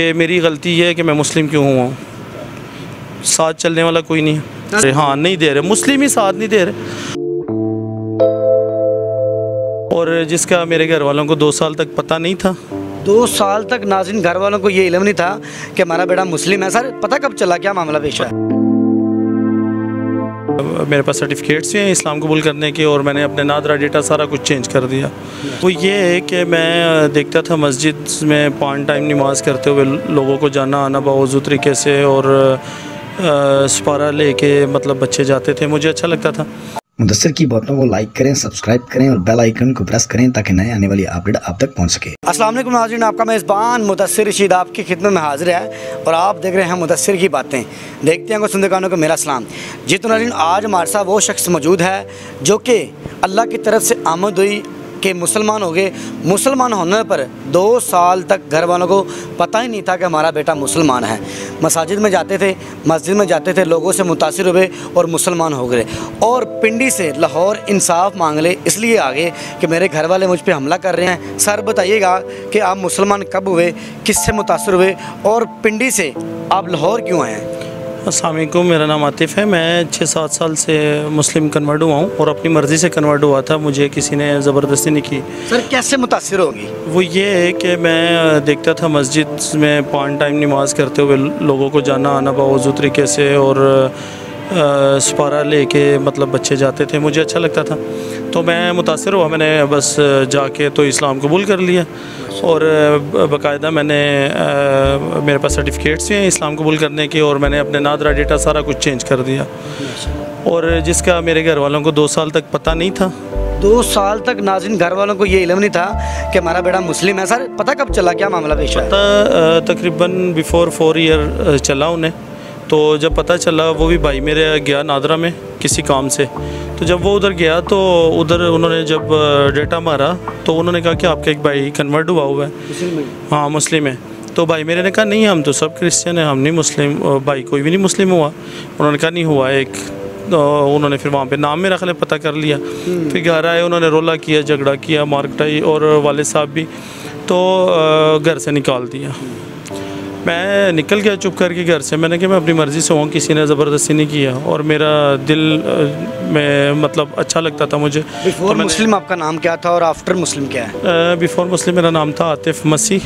कि मेरी गलती है कि मैं मुस्लिम क्यों हुआ? साथ चलने वाला कोई नहीं है। अरे हाँ नहीं दे रहे। मुस्लिम ही साथ नहीं दे रहे। और जिसका मेरे घर वालों को दो साल तक पता नहीं था। दो साल तक नाजिन घर वालों को ये इलम नहीं था कि हमारा बेटा मुस्लिम है। सर, पता कब चला? क्या मामला पेश है मेरे पास सर्टिफिकेट्स भी हैं इस्लाम कबूल करने के और मैंने अपने नादरा डेटा सारा कुछ चेंज कर दिया। वो ये है कि मैं देखता था मस्जिद में पाँच टाइम नमाज़ करते हुए लोगों को जाना आना बावजू तरीके से और सपारा लेके मतलब बच्चे जाते थे। मुझे अच्छा लगता था। मुदसर की बातों को लाइक करें सब्सक्राइब करें और बेल आइकन को प्रेस करें ताकि नए आने वाली अपडेट आप तक पहुँच सके। अस्सलाम वालेकुम नाज़रीन, आपका मेज़बान मुदसर रशीद आपकी खिदमत में हाजिर है और आप देख रहे हैं मुदसर की बातें। देखते हैं सुंदरकानों कानों को मेरा सलाम। जी तो नाज़रीन, आज हमारे साथ वो शख्स मौजूद है जो कि अल्लाह की तरफ़ से आमद हुई कि मुसलमान हो गए, मुसलमान होने पर दो साल तक घर वालों को पता ही नहीं था कि हमारा बेटा मुसलमान है। मसाजिद में जाते थे, मस्जिद में जाते थे, लोगों से मुतासर हुए और मुसलमान हो गए। और पिंडी से लाहौर इंसाफ मांग ले, इसलिए आ गए कि मेरे घर वाले मुझ पर हमला कर रहे हैं। सर, बताइएगा कि आप मुसलमान कब हुए, किससे मुतासर हुए? और पिंडी से आप लाहौर क्यों आए असलम मेरा नाम आतिफ़ है। मैं छः सात साल से मुस्लिम कन्वर्ट हुआ हूँ और अपनी मर्ज़ी से कन्वर्ट हुआ था। मुझे किसी ने ज़बरदस्ती नहीं की। सर कैसे मुतासर होगी? वो ये है कि मैं देखता था मस्जिद में पाँच टाइम नमाज़ करते हुए लोगों को जाना आना बावजू तरीके से और सपारा लेके मतलब बच्चे जाते थे। मुझे अच्छा लगता था। तो मैं मुतासर हुआ मैंने बस जाके तो इस्लाम कबूल कर लिया। और बाकायदा मैंने आ, मेरे पास सर्टिफिकेट्स भी हैं इस्लाम कबूल करने के और मैंने अपने नादरा डेटा सारा कुछ चेंज कर दिया। और जिसका मेरे घर वालों को दो साल तक पता नहीं था। दो साल तक नाजिन घर वालों को ये इलम नहीं था कि हमारा बेटा मुस्लिम है। सर पता कब चला? क्या मामला पेश पता तकरीबन बिफोर फोर ईयर चला उन्हें। तो जब पता चला वो भी भाई मेरे गया नादरा में किसी काम से। तो जब वो उधर गया तो उधर उन्होंने जब डेटा मारा तो उन्होंने कहा कि आपका एक भाई कन्वर्ट हुआ हुआ है। हाँ? मुस्लिम है। तो भाई मेरे ने कहा नहीं हम तो सब क्रिश्चियन हैं हम नहीं मुस्लिम भाई कोई भी नहीं मुस्लिम हुआ। उन्होंने कहा नहीं हुआ एक। तो उन्होंने फिर वहाँ पे नाम मेरा खले पता कर लिया। हम्म। फिर घर आए उन्होंने रोला किया झगड़ा किया मार्कटाई और वाले साहब भी। तो घर से निकाल दिया। मैं निकल गया चुप करके घर से। मैंने कहा मैं अपनी मर्ज़ी से हूँ किसी ने ज़बरदस्ती नहीं किया। और मेरा दिल में मतलब अच्छा लगता था मुझे। बिफोर तो मुस्लिम आपका नाम क्या था और आफ्टर मुस्लिम क्या है? बिफोर मुस्लिम मेरा नाम था आतिफ मसीह।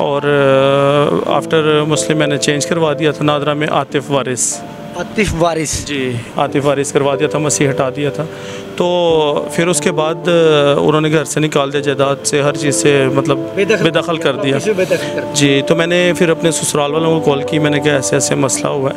और आफ्टर मुस्लिम मैंने चेंज करवा दिया था नादरा में आतिफ वारिस। आतिफ वारिस। जी आतिफ वारिस करवा दिया था मसीह हटा दिया था। तो फिर उसके बाद उन्होंने घर से निकाल दिया जायदाद से हर चीज़ से मतलब बेदखल कर दिया। जी तो मैंने फिर अपने ससुराल वालों को कॉल की मैंने कहा ऐसे ऐसे मसला हुआ है।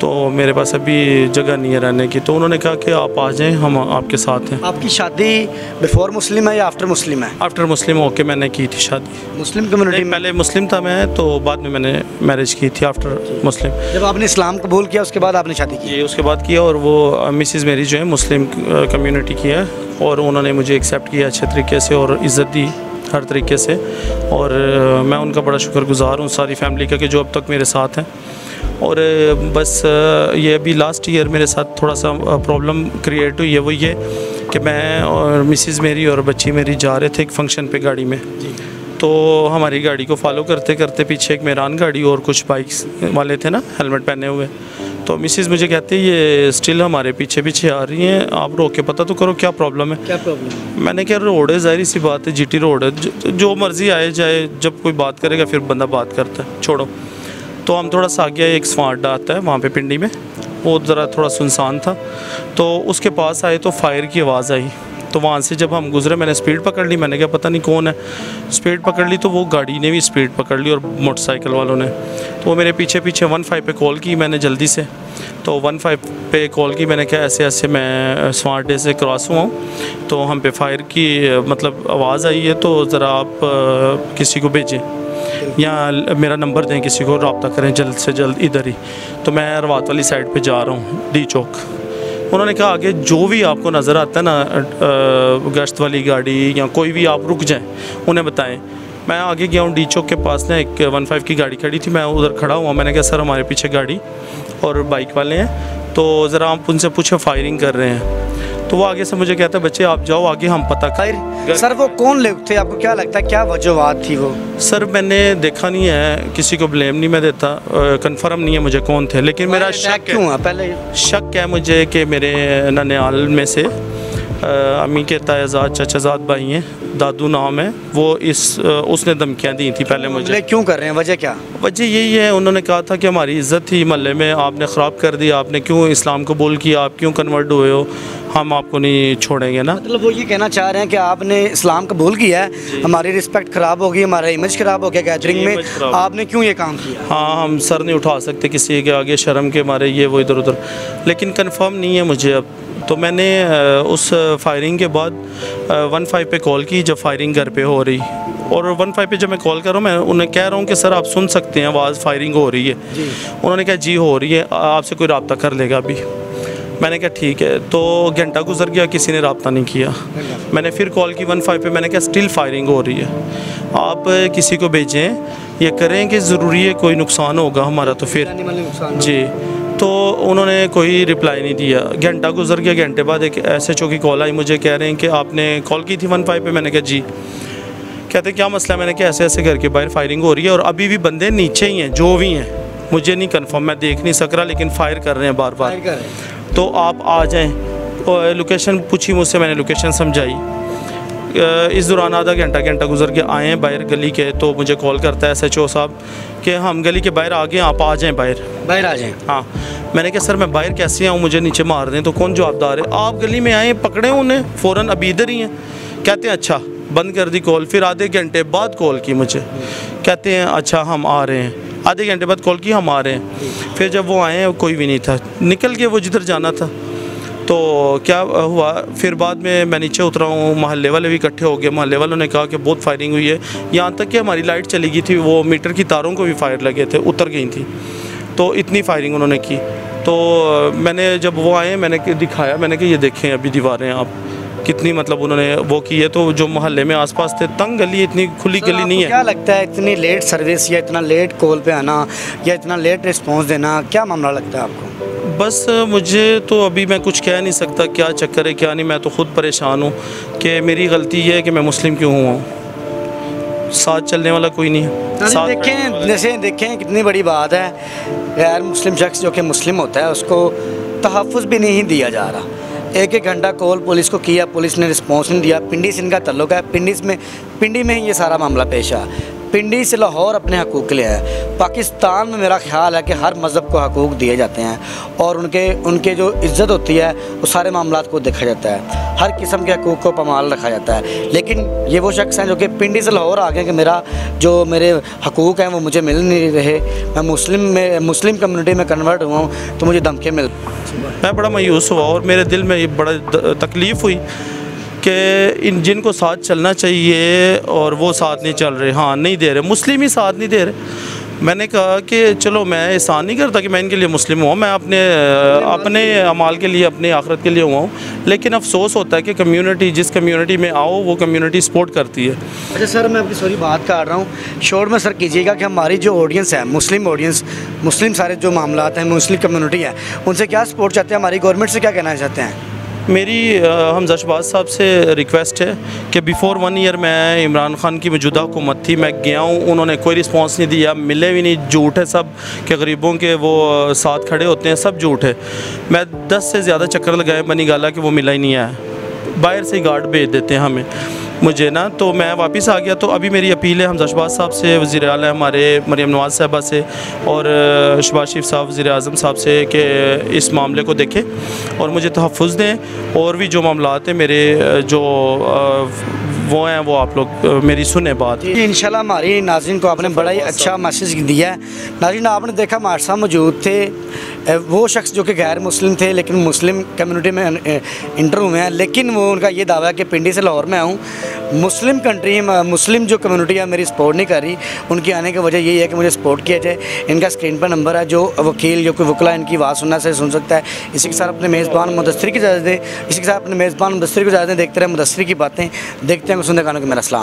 तो मेरे पास अभी जगह नहीं है रहने की। तो उन्होंने कहा कि आप आ जाएँ हम आपके साथ हैं। आपकी शादी बिफोर मुस्लिम है या आफ्टर मुस्लिम है? आफ्टर मुस्लिम होके मैंने की थी शादी। मुस्लिम कम्युनिटी पहले मुस्लिम था मैं तो बाद में मैंने मैरिज की थी आफ्टर मुस्लिम। जब आपने इस्लाम कबूल किया उसके बाद आपने शादी की? उसके बाद किया और वो मिसिज़ मेरी जो है मुस्लिम कम्यूनिटी की है और उन्होंने मुझे एक्सेप्ट किया अच्छे तरीके से और इज़्ज़त दी हर तरीके से। और मैं उनका बड़ा शुक्रगुजार हूँ सारी फैमिली का कि जो अब तक मेरे साथ हैं। और बस ये अभी लास्ट ईयर मेरे साथ थोड़ा सा प्रॉब्लम क्रिएट हुई है वो ये कि मैं और मिसिज़ मेरी और बच्ची मेरी जा रहे थे एक फ़ंक्शन पे गाड़ी में। तो हमारी गाड़ी को फॉलो करते करते पीछे एक मेरान गाड़ी और कुछ बाइक्स वाले थे ना हेलमेट पहने हुए। तो मिसिज़ मुझे कहती है ये स्टिल हमारे पीछे पीछे आ रही हैं आप रोक के पता तो करो क्या प्रॉब्लम है? क्या प्रॉब्लम मैंने क्या रोड है ज़ाहिर सी बात है जीटी रोड है जो, जो मर्ज़ी आए जाए जब कोई बात करेगा फिर बंदा बात करता है छोड़ो। तो हम थोड़ा सा आगे एक स्मार्ट आता है वहाँ पे पिंडी में। वो ज़रा थोड़ा सुनसान था। तो उसके पास आए तो फायर की आवाज़ आई। तो वहाँ से जब हम गुजरे, मैंने स्पीड पकड़ ली। मैंने कहा, पता नहीं कौन है? स्पीड पकड़ ली तो वो गाड़ी ने भी स्पीड पकड़ ली और मोटरसाइकिल वालों ने। तो वो मेरे पीछे पीछे वन फाइव पे कॉल की मैंने जल्दी से। तो वन फाइव पे कॉल की मैंने कहा, ऐसे ऐसे मैं स्मार्ट डे से क्रॉस हुआ हूँ। तो हम पे फायर की मतलब आवाज़ आई है। तो ज़रा आप किसी को भेजें। या मेरा नंबर दें किसी को, रबता करें जल्द से जल्द इधर ही। तो मैं रवात वाली साइड पे जा रहा हूँ डी चौक। उन्होंने कहा, आगे जो भी आपको नज़र आता है ना गश्त वाली गाड़ी या कोई भी आप रुक जाएँ, उन्हें बताएँ। मैं आगे गया हूँ डी चौक के पास ना एक वन फाइव की गाड़ी खड़ी थी, मैं उधर खड़ा हुआ, मैंने कहा, सर, हमारे पीछे गाड़ी और बाइक वाले हैं। तो ज़रा आप उनसे पूछे फायरिंग कर रहे हैं। तो वो आगे से मुझे कहता है बच्चे आप जाओ आगे हम पता कर सर वो कौन लोग थे? आपको क्या लगता है क्या वजूहत थी वो? सर मैंने देखा नहीं है किसी को ब्लेम नहीं मैं देता कंफर्म नहीं है मुझे कौन थे लेकिन मेरा शक क्यों है। पहले शक है मुझे कि मेरे ननियाल में से अम्मी के तायाजाद चचाजाद भाई हैं दादू नाम है। वो इस उसने धमकियाँ दी थी पहले मुझे। क्यों कर रहे हैं? वजह क्या? वजह यही है उन्होंने कहा था कि हमारी इज़्ज़त थी महल्ले में आपने ख़राब कर दी आपने क्यों इस्लाम कबूल किया आप क्यों कन्वर्ट हुए हो? हम आपको नहीं छोड़ेंगे ना। मतलब वो ये कहना चाह रहे हैं कि आपने इस्लाम कबूल किया है हमारी रिस्पेक्ट खराब हो गई हमारा इमेज खराब हो गया गैदरिंग में आपने क्यों ये काम किया? हाँ हम सर नहीं उठा सकते किसी के आगे शर्म के मारे ये वो इधर उधर लेकिन कंफर्म नहीं है मुझे अब। तो मैंने उस फायरिंग के बाद वन फाइव पे कॉल की जब फायरिंग घर पे हो रही। और वन फाइव पे जब मैं कॉल कर रहा हूँ मैं उन्हें कह रहा हूँ कि सर आप सुन सकते हैं आवाज़ फायरिंग हो रही है। उन्होंने कहा जी हो रही है आपसे कोई रबता कर लेगा अभी। मैंने कहा ठीक है। तो घंटा गुजर गया किसी ने रबता नहीं किया। मैंने फिर कॉल की वन फाइव पे मैंने कहा स्टिल फायरिंग हो रही है। आप किसी को भेजें ये करें कि ज़रूरी है कोई नुकसान होगा हमारा तो फिर। जी। तो उन्होंने कोई रिप्लाई नहीं दिया। घंटा गुजर गया घंटे बाद एक एस एच ओ की कॉल आई मुझे कह रहे हैं कि आपने कॉल की थी वन फाइव पर मैंने कहा जी। कहते क्या मसला मैंने कहा ऐसे ऐसे करके बाहर फायरिंग हो रही है और अभी भी बंदे नीचे ही हैं जो भी हैं। मुझे नहीं कंफर्म मैं देख नहीं सक रहा लेकिन फायर कर रहे हैं बार बार तो आप आ जाएँ। लोकेशन पूछी मुझसे मैंने लोकेशन समझाई। इस दौरान आधा घंटा घंटा गुजर के आए हैं बाहर गली के तो मुझे कॉल करता है एस एच ओ साहब कि हम गली के बाहर आ गए आप आ जाएँ बाहर। बाहर आ जाएँ? हाँ। मैंने कहा सर मैं बाहर कैसे आऊँ? मुझे नीचे मार दें तो कौन जवाबदार है? आप गली में आए पकड़े उन्हें फ़ौरन अभी इधर ही हैं। कहते हैं अच्छा बंद कर दी कॉल फिर आधे घंटे बाद कॉल की मुझे। कहते हैं अच्छा हम आ रहे हैं। आधे घंटे बाद कॉल की हम आ रहे हैं। फिर जब वो आए कोई भी नहीं था। निकल के वो जिधर जाना था। तो क्या हुआ? फिर बाद में मैं नीचे उतरा हूँ, मोहल्ले वाले भी इकट्ठे हो गए। मोहल्ले वालों ने कहा कि बहुत फायरिंग हुई है। यहाँ तक कि हमारी लाइट चली गई थी, वो मीटर की तारों को भी फायर लगे थे, उतर गई थी। तो इतनी फायरिंग उन्होंने की। तो मैंने जब वो आए, मैंने दिखाया, मैंने कि ये देखें, अभी दीवारें आप। कितनी मतलब उन्होंने वो की है तो जो मोहल्ले में आसपास थे तंग गली इतनी खुली गली नहीं है। क्या लगता है इतनी लेट सर्विस या इतना लेट कॉल पे आना या इतना लेट रिस्पांस देना क्या मामला लगता है आपको? बस मुझे तो अभी मैं कुछ कह नहीं सकता क्या चक्कर है क्या नहीं मैं तो खुद परेशान हूँ कि मेरी गलती ये है कि मैं मुस्लिम क्यों हुआ हूँ। साथ चलने वाला कोई नहीं है। साथ देखें जैसे देखें कितनी बड़ी बात है गैर मुस्लिम शख्स जो कि मुस्लिम होता है उसको तहफ़ भी नहीं दिया जा रहा। एक एक घंटा कॉल पुलिस को किया, पुलिस ने रिस्पॉन्स नहीं दिया। पिंडी से इनका तल्लुक है। पिंडी में पिंडी में ही ये सारा मामला पेश आया पिंडी से लाहौर अपने हकूक़ के लिए है। पाकिस्तान में मेरा ख्याल है कि हर मज़हब को हकूक़ दिए जाते हैं और उनके उनके जो इज़्ज़त होती है, वो सारे मामला को देखा जाता है। हर किस्म के हकूक़ को पमाल रखा जाता है। लेकिन ये वो शख्स हैं जो कि पिंडी से लाहौर आ गए कि मेरा जो मेरे हकूक़ हैं वो मुझे मिल नहीं रहे। मैं मुस्लिम में, मुस्लिम कम्युनिटी में कन्वर्ट हुआ हूँ तो मुझे धमके मिल मैं बड़ा मायूस हुआ और मेरे दिल में ये बड़ा तकलीफ़ हुई कि इन, जिनको साथ चलना चाहिए और वो साथ नहीं चल रहे। हाँ नहीं दे रहे। मुस्लिम ही साथ नहीं दे रहे। मैंने कहा कि चलो मैं एहसान नहीं करता कि मैं इनके लिए मुस्लिम हुआ मैं अपने अपने अमाल के लिए, अपने आखरत के लिए हुआ हूँ। लेकिन अफसोस होता है कि कम्युनिटी जिस कम्युनिटी में आओ, वो कम्युनिटी सपोर्ट करती है। अच्छा सर, मैं आपकी सॉरी बात काट रहा हूँ। शोर में सर कीजिएगा कि हमारी जो ऑडियंस है, मुस्लिम ऑडियंस मुस्लिम सारे जो मामला हैं, मुस्लिम कम्यूनिटी है, उनसे क्या सपोर्ट चाहते हैं? हमारी गवर्नमेंट से क्या कहना चाहते हैं? मेरी हम जशबाज साहब से रिक्वेस्ट है कि बिफ़ोर वन ईयर मैं इमरान खान की मौजूदा हुकूमत थी, मैं गया हूँ, उन्होंने कोई रिस्पांस नहीं दिया, मिले भी नहीं, झूठ है सब के गरीबों के वो साथ खड़े होते हैं, सब झूठ है। मैं दस से ज़्यादा चक्कर लगाए बनी गाला कि वो मिला ही नहीं आया बाहर से गार्ड भेज देते हैं हमें। मुझे ना तो मैं वापस आ गया तो अभी मेरी अपील है हम जशबाज साहब से वज़ी अल हमारे मरीम नवाज़ साहबा से और शबाज शिफ साहब वज़ी अजम साहब से कि इस मामले को देखें और मुझे तहफ़ दें और भी जो मामला हैं मेरे जो वो हैं, वो आप लोग मेरी सुने बात। इन हमारी नाजिन को आपने बड़ा ही अच्छा मैसेज दिया है। नाजिन आपने देखा हमारे साथ मौजूद थे वो शख्स जो कि गैर मुस्लिम थे, लेकिन मुस्लिम कम्युनिटी में इंटर हुए हैं। लेकिन वो उनका ये दावा है कि पिंडी से लाहौर में आऊँ। मुस्लिम कंट्री मुस्लिम जो कम्युनिटी है, मेरी सपोर्ट नहीं कर रही। उनकी आने की वजह यही है कि मुझे सपोर्ट किया जाए। इनका स्क्रीन पर नंबर है, जो वकील, जो कोई वकला इनकी आवाज़ सुनना से सुन सकता है। इसी के साथ अपने मेज़बान मुदस्सर की इजाज़त दें। इसी के साथ अपने मेज़बान मुदस्सर की इजाज़त दें। देखते रहे मुदस्सर की बातें। देखते हैं सुनने गानों के मेरा सलाम।